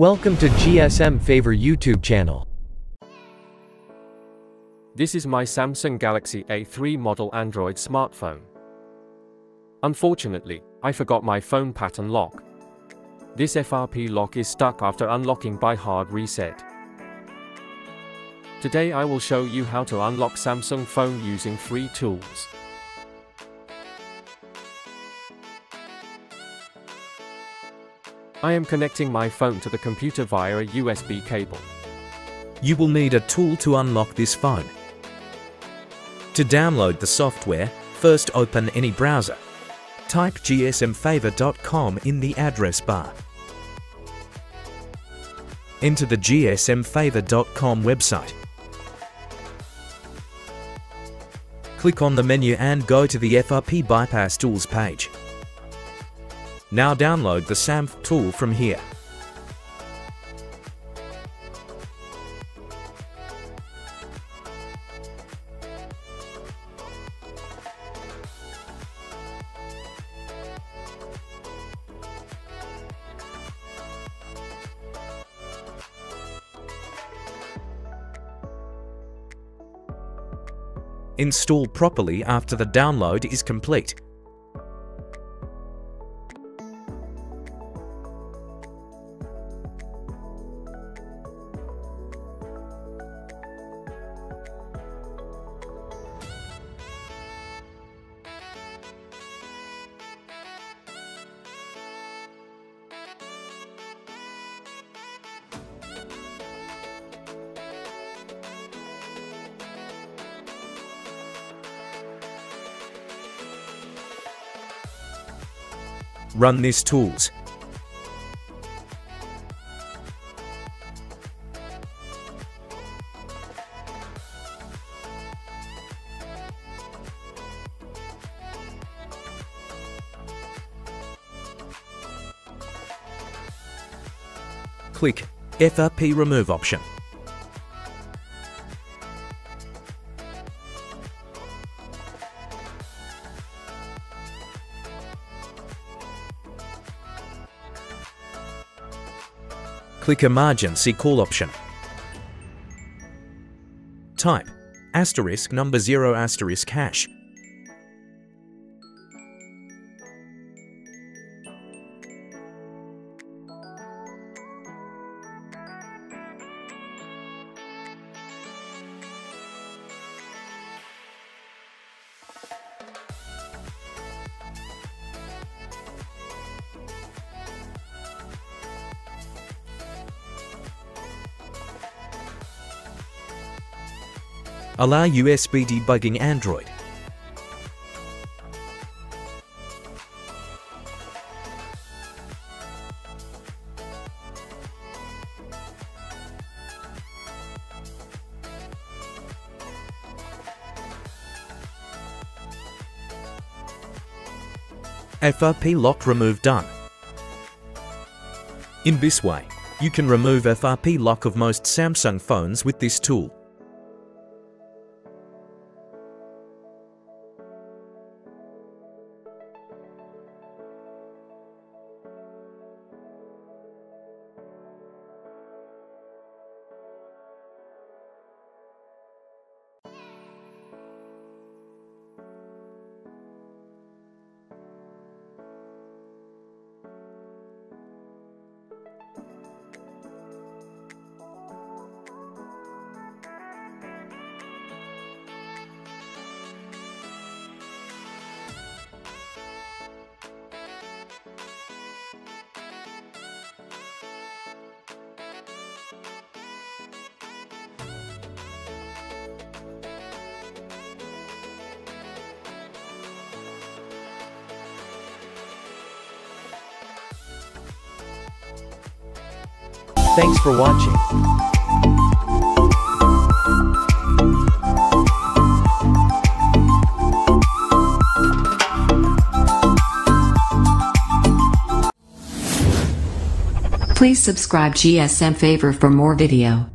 Welcome to GSM Favor YouTube channel. This is my Samsung Galaxy A3 model Android smartphone. Unfortunately, I forgot my phone pattern lock. This FRP lock is stuck after unlocking by hard reset. Today I will show you how to unlock Samsung phone using free tools. I am connecting my phone to the computer via a USB cable. You will need a tool to unlock this phone. To download the software, first open any browser. Type gsmfavor.com in the address bar. Enter the gsmfavor.com website. Click on the menu and go to the FRP Bypass Tools page. Now download the SAMF tool from here. Install properly after the download is complete. Run these tools. Click FRP Remove option. Click Emergency Call option. Type asterisk number 0 asterisk hash. Allow USB debugging Android. FRP lock remove done. In this way, you can remove FRP lock of most Samsung phones with this tool. Thanks for watching. Please subscribe GSM Favor for more video.